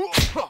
Whoa!